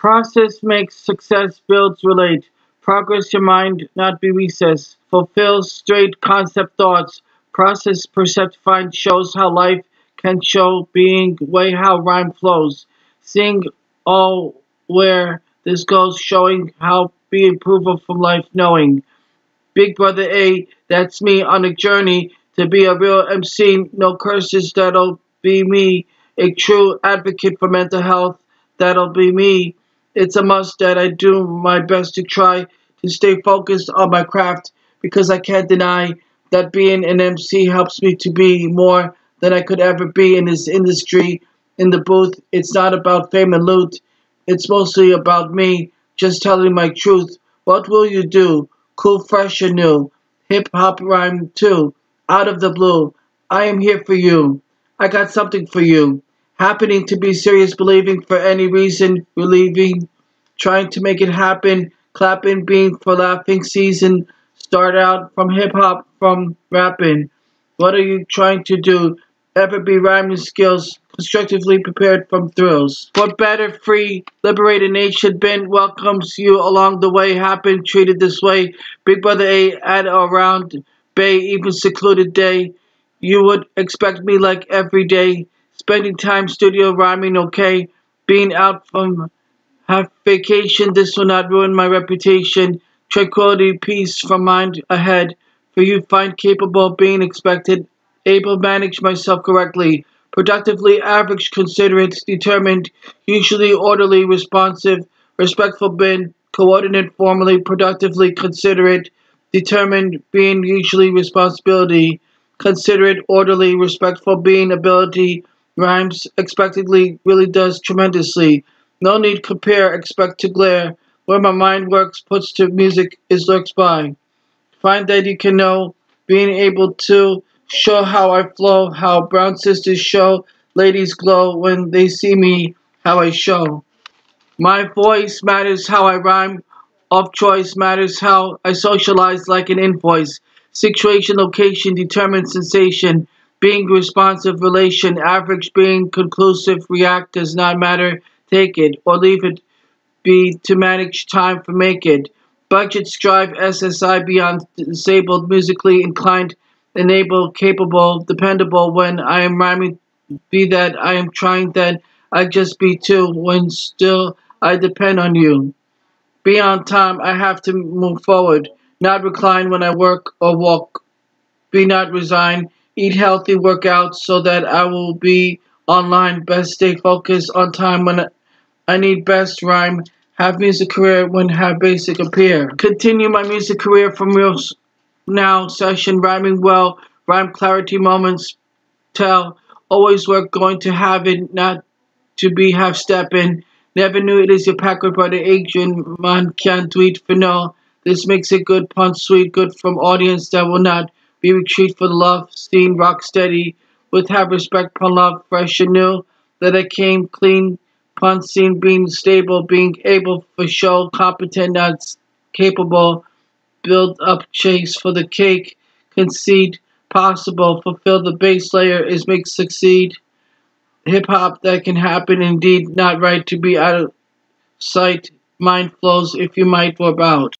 Process makes success, builds relate. Progress your mind, not be recess. Fulfills straight concept thoughts. Process percept find shows how life can show being way how rhyme flows. Seeing all where this goes, showing how be approval from life knowing. Big Brother A, that's me on a journey to be a real MC. No curses, that'll be me. A true advocate for mental health, that'll be me. It's a must that I do my best to try to stay focused on my craft because I can't deny that being an MC helps me to be more than I could ever be in this industry. In the booth, it's not about fame and loot, it's mostly about me just telling my truth. What will you do? Cool, fresh, and new. Hip hop rhyme too. Out of the blue. I am here for you. I got something for you. Happening to be serious, believing for any reason, relieving, trying to make it happen, clapping, being for laughing season. Start out from hip hop, from rapping. What are you trying to do? Ever be rhyming skills, constructively prepared from thrills. For better, free, liberated nation, Ben welcomes you along the way. Happen treated this way. Big Brother A at around Bay, even secluded day. You would expect me like every day. Spending time studio rhyming okay. Being out from half vacation, this will not ruin my reputation. Tranquility, peace from mind ahead. For you find capable of being expected. Able manage myself correctly. Productively average, considerate, determined, usually orderly, responsive, respectful, been coordinate, formally, productively, considerate, determined, being usually responsibility, considerate, orderly, respectful, being ability, rhymes expectedly, really does tremendously. No need compare, expect to glare. Where my mind works, puts to music, is lurks by. Find that you can know, being able to show how I flow, how brown sisters show, ladies glow when they see me, how I show. My voice matters how I rhyme, of choice matters how I socialize like an invoice. Situation, location, determined sensation, being responsive, relation, average, being conclusive, react does not matter, take it, or leave it be to manage time for make it. Budget, strive, SSI, beyond disabled, musically inclined, enable, capable, dependable when I am rhyming, be that I am trying that I just be too, when still I depend on you. Be on time, I have to move forward, not recline when I work or walk. Be not resign, eat healthy, work out so that I will be online, best stay focused on time when I need best rhyme, have music career when have basic appear. Continue my music career from real now session, rhyming well, rhyme clarity moments tell, always work going to have it, not to be half stepping. Never knew it is your Packard brother Adrian man can't tweet for no. This makes it good pun sweet, good from audience that will not be retreat for love, scene rock steady, with have respect pun love, fresh and new, that I came clean, pun scene being stable, being able for show, competent, not capable, build up chase for the cake, concede possible, fulfill the base layer is make succeed. Hip hop that can happen indeed, not right to be out of sight. Mind flows if you might or about.